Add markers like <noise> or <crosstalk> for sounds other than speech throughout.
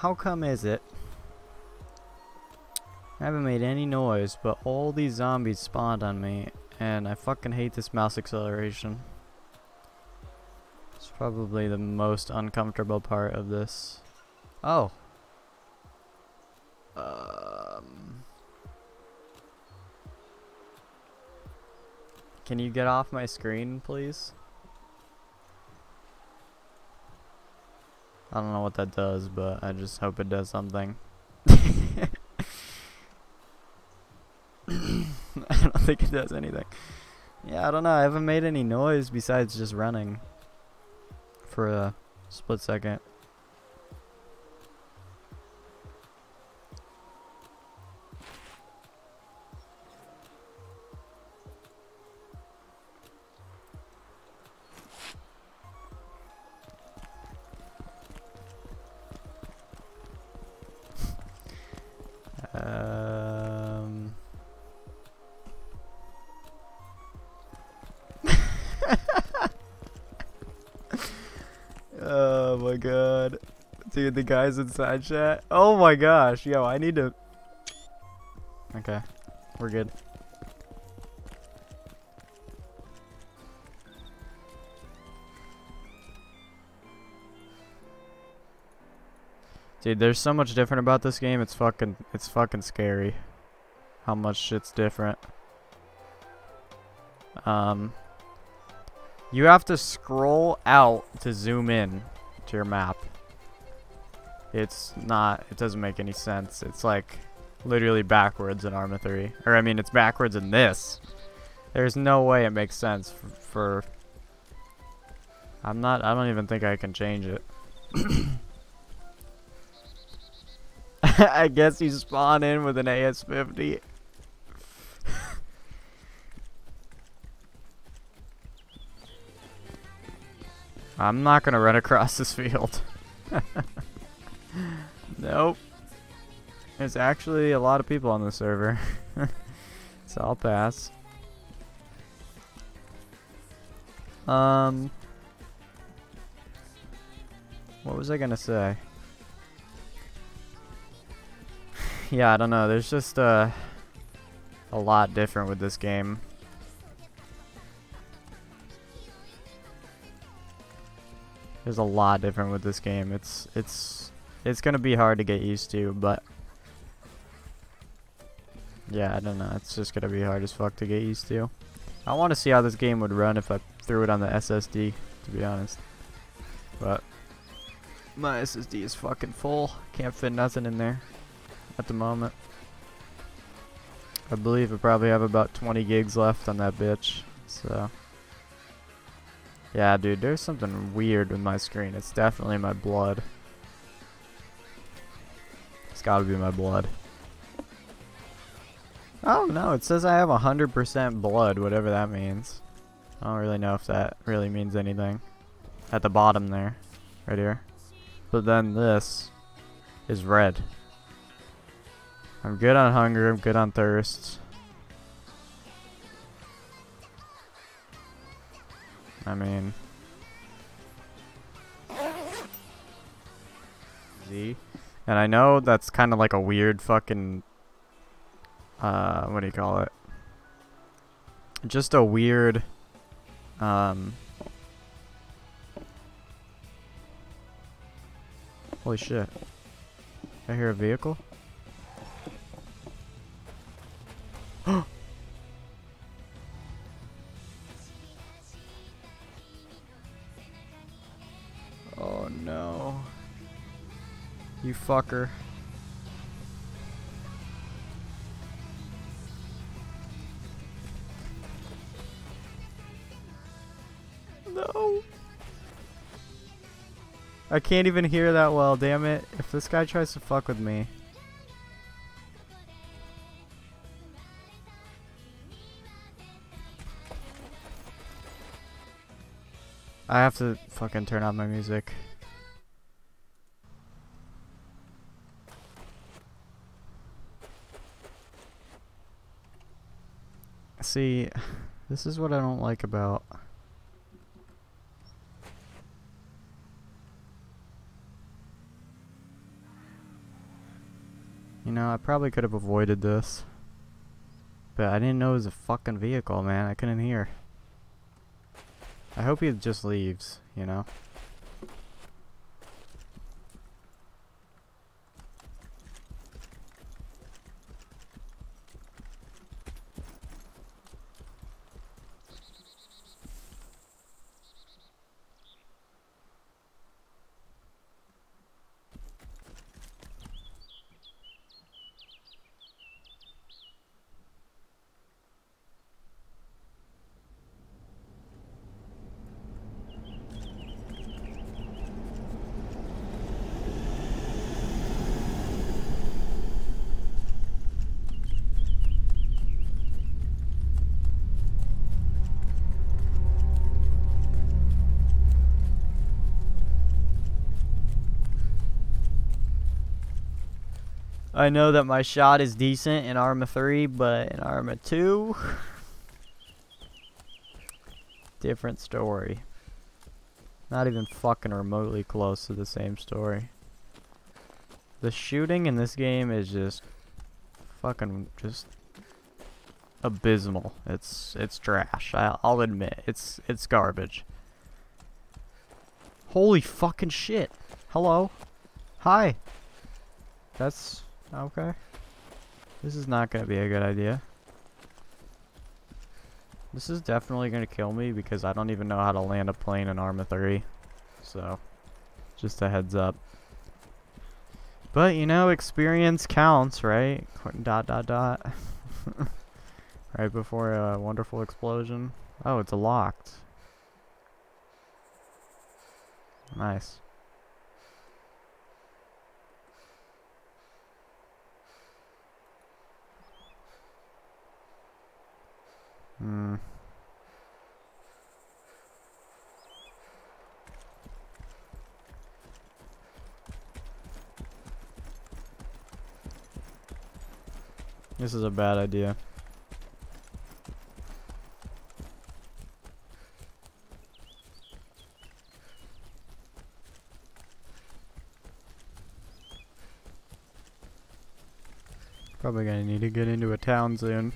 how come is it? I haven't made any noise, but all these zombies spawned on me, and I fucking hate this mouse acceleration. It's probably the most uncomfortable part of this. Oh. Um. Can you get off my screen, please? I don't know what that does, but I just hope it does something. <laughs> I don't think it does anything. Yeah, I don't know. I haven't made any noise besides just running for a split second. Dude, the guys inside chat. Oh my gosh. Yo, I need to. Okay. We're good. Dude, there's so much different about this game. It's fucking, it's fucking scary. How much shit's different. Um, you have to scroll out to zoom in to your map. It's not, it doesn't make any sense. It's like literally backwards in Arma 3. Or I mean, it's backwards in this. There's no way it makes sense for, for I'm not, I don't even think I can change it. <laughs> I guess you spawn in with an AS-50. <laughs> I'm not gonna run across this field. <laughs> nope. There's actually a lot of people on the server. <laughs> so I'll pass. Um... What was I gonna say? <laughs> yeah, I don't know. There's just uh, a lot different with this game. There's a lot different with this game. It's it's it's gonna be hard to get used to, but yeah, I don't know. It's just gonna be hard as fuck to get used to. I want to see how this game would run if I threw it on the SSD, to be honest. But my SSD is fucking full. Can't fit nothing in there at the moment. I believe I probably have about 20 gigs left on that bitch. So, yeah, dude, there's something weird with my screen. It's definitely my blood. It's gotta be my blood. Oh, no, it says I have 100% blood, whatever that means. I don't really know if that really means anything. At the bottom there. Right here. But then this is red. I'm good on hunger, I'm good on thirst. I mean... Z. And I know that's kind of like a weird fucking... Uh, what do you call it? Just a weird... Um... Holy shit. I hear a vehicle? <gasps> oh no. You fucker. No. I can't even hear that well, damn it. If this guy tries to fuck with me. I have to fucking turn off my music. See, this is what I don't like about... You know, I probably could have avoided this. But I didn't know it was a fucking vehicle, man. I couldn't hear. I hope he just leaves, you know? I know that my shot is decent in Arma 3, but in Arma 2, <sighs> different story. Not even fucking remotely close to the same story. The shooting in this game is just fucking just abysmal. It's it's trash. I, I'll admit it's it's garbage. Holy fucking shit! Hello, hi. That's Okay. This is not going to be a good idea. This is definitely going to kill me because I don't even know how to land a plane in Arma 3. So, just a heads up. But, you know, experience counts, right? Dot, dot, dot. <laughs> right before a wonderful explosion. Oh, it's locked. Nice. Hmm. This is a bad idea. Probably gonna need to get into a town soon.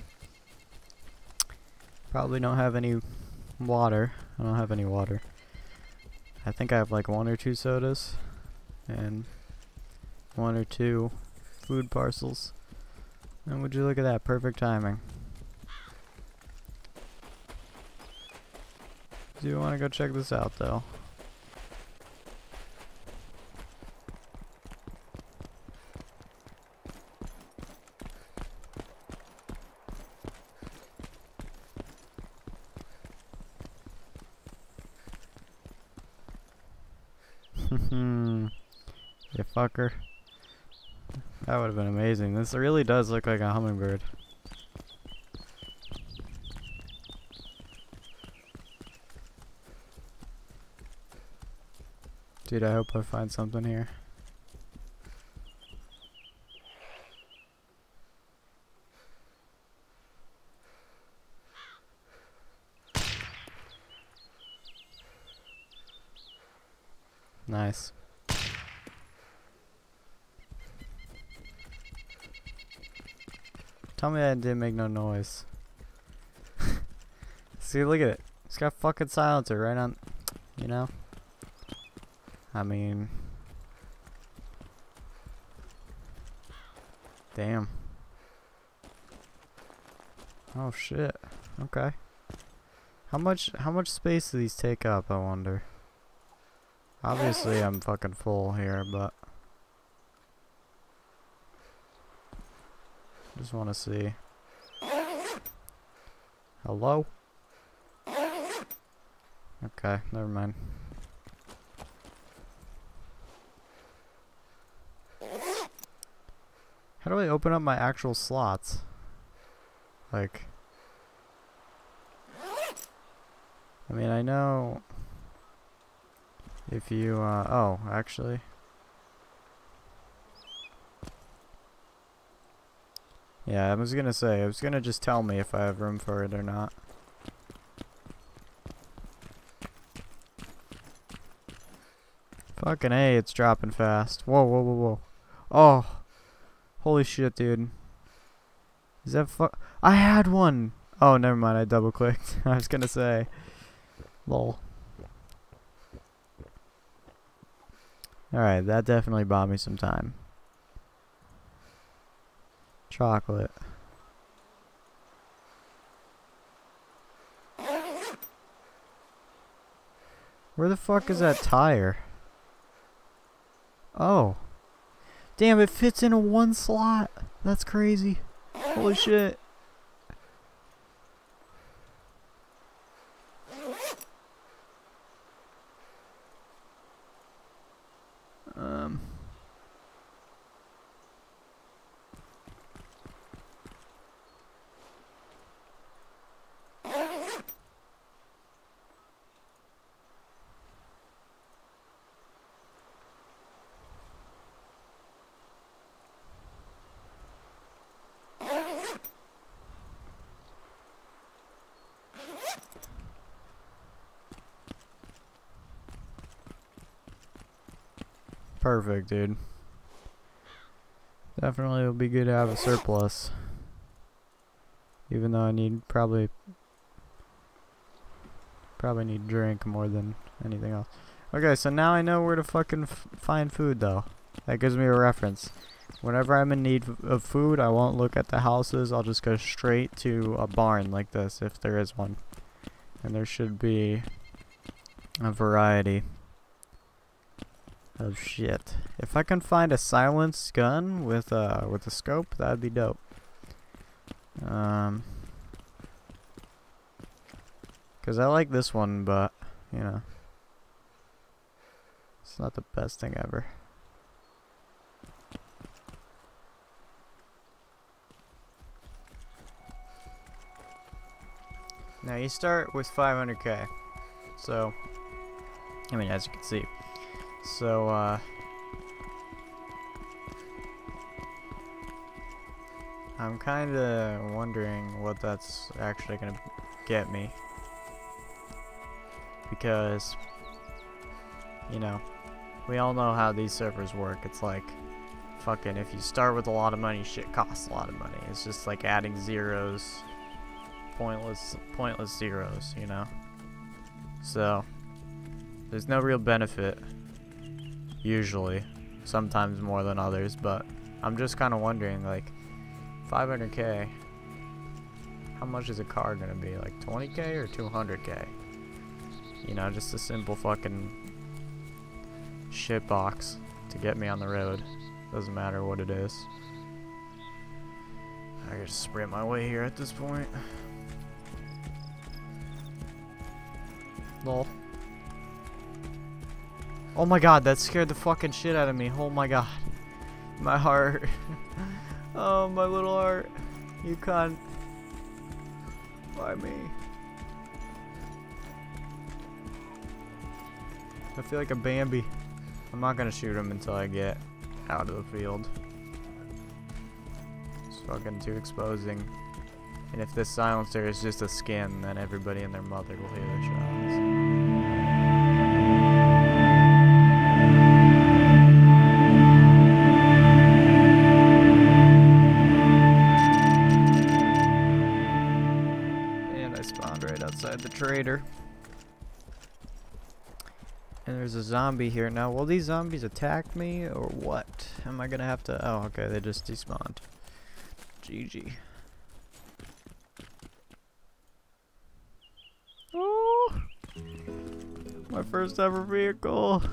Probably don't have any water. I don't have any water. I think I have like one or two sodas and one or two food parcels. And would you look at that, perfect timing. Do you want to go check this out though? Fucker. That would have been amazing. This really does look like a hummingbird. Dude, I hope I find something here. Nice. Tell me I didn't make no noise. <laughs> See, look at it. It's got fucking silencer right on, you know? I mean... Damn. Oh shit. Okay. How much how much space do these take up, I wonder? Obviously I'm fucking full here, but Just want to see. Hello? Okay, never mind. How do I open up my actual slots? Like... I mean, I know... If you, uh, oh, actually... Yeah, I was gonna say, I was gonna just tell me if I have room for it or not. Fucking A, it's dropping fast. Whoa, whoa, whoa, whoa. Oh. Holy shit, dude. Is that fu- I had one! Oh, never mind, I double clicked. <laughs> I was gonna say. Lol. Alright, that definitely bought me some time. Chocolate. Where the fuck is that tire? Oh. Damn, it fits in a one slot. That's crazy. Holy shit. Um. Perfect, dude. Definitely will be good to have a surplus. Even though I need probably probably need drink more than anything else. Okay, so now I know where to fucking find food though. That gives me a reference. Whenever I'm in need of food, I won't look at the houses. I'll just go straight to a barn like this if there is one. And there should be a variety of shit. If I can find a silenced gun with uh with a scope, that'd be dope. Um, cause I like this one, but you know, it's not the best thing ever. Now you start with 500k, so I mean as you can see. So, uh... I'm kinda wondering what that's actually gonna get me. Because, you know, we all know how these servers work. It's like, fucking, if you start with a lot of money, shit costs a lot of money. It's just like adding zeros, pointless, pointless zeros, you know? So, there's no real benefit usually sometimes more than others but I'm just kind of wondering like 500k how much is a car gonna be? Like 20k or 200k you know just a simple fucking shit box to get me on the road. Doesn't matter what it is. I just sprint my way here at this point. Lol Oh my god, that scared the fucking shit out of me. Oh my god. My heart. <laughs> oh, my little heart. You can't. Why me? I feel like a Bambi. I'm not gonna shoot him until I get out of the field. It's fucking too exposing. And if this silencer is just a skin, then everybody and their mother will hear the shots. And there's a zombie here. Now, will these zombies attack me or what? Am I gonna have to... Oh, okay, they just despawned. GG. Oh! My first ever vehicle.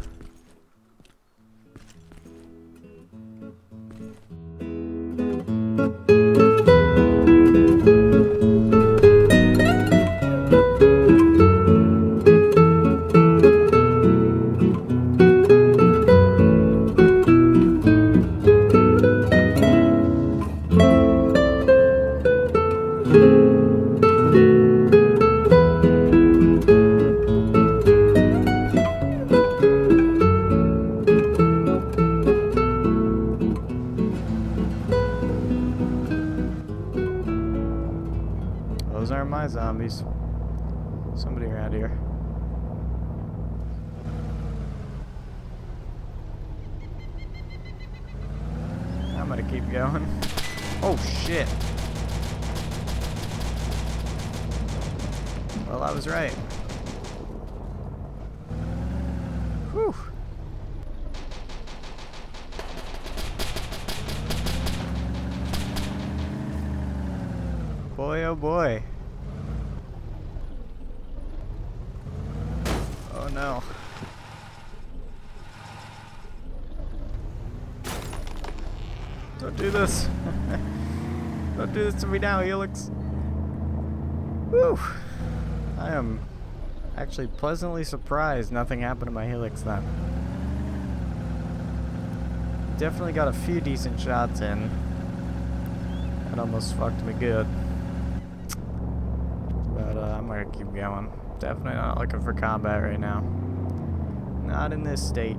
Gonna keep going. Oh shit. Well, I was right. Whew. Boy, oh boy. Oh no. Don't do this. <laughs> Don't do this to me now, Helix. Whew. I am actually pleasantly surprised nothing happened to my Helix then. Definitely got a few decent shots in. That almost fucked me good. But uh, I'm gonna keep going. Definitely not looking for combat right now. Not in this state.